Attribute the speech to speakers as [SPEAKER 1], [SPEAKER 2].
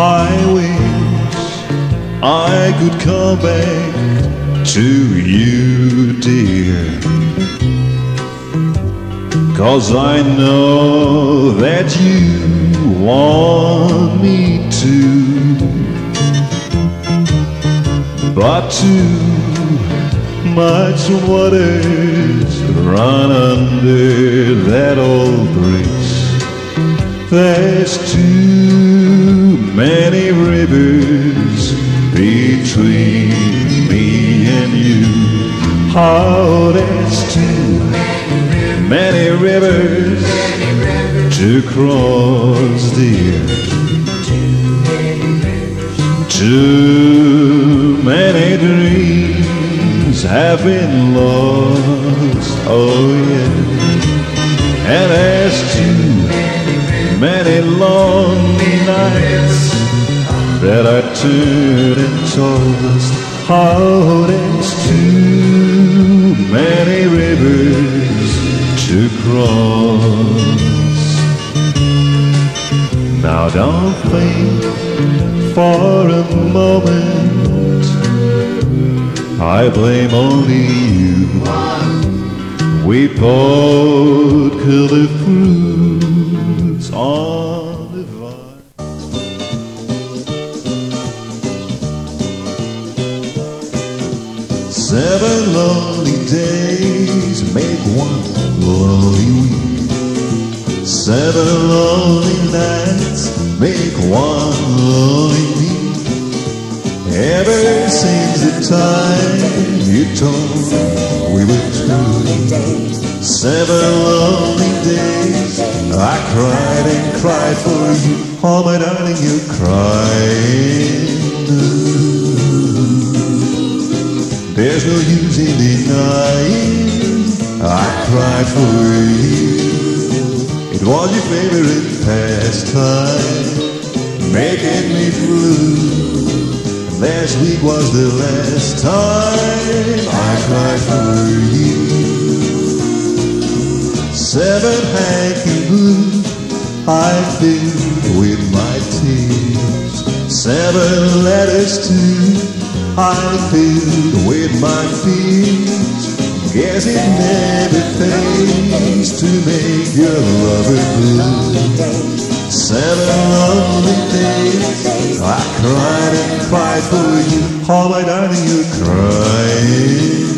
[SPEAKER 1] I wish I could come back to you, dear. Cause I know that you want me to. But too much waters run under that old bridge. There's too Oh, there's too many rivers to cross, dear. Too many dreams have been lost, oh yeah. And there's too many lonely nights that I turned into dust. Oh, there's too many rivers to cross. Now don't think for a moment I blame only you. We both kill the fruits on Seven lonely days make one lonely week. Seven lonely nights make one lonely week. Ever since the time you told me we were two. Seven lonely days I cried and cried for you. Oh my darling, you're crying. There's no use in denying I cried for you. It was your favorite pastime, making me blue. Last week was the last time I cried for you. Seven hanky blue I filled with my tears. Seven letters too I filled with my fears. Guess it never pays to make your lover blue. Seven lonely days I cried and cried for you. All my darling, you're crying.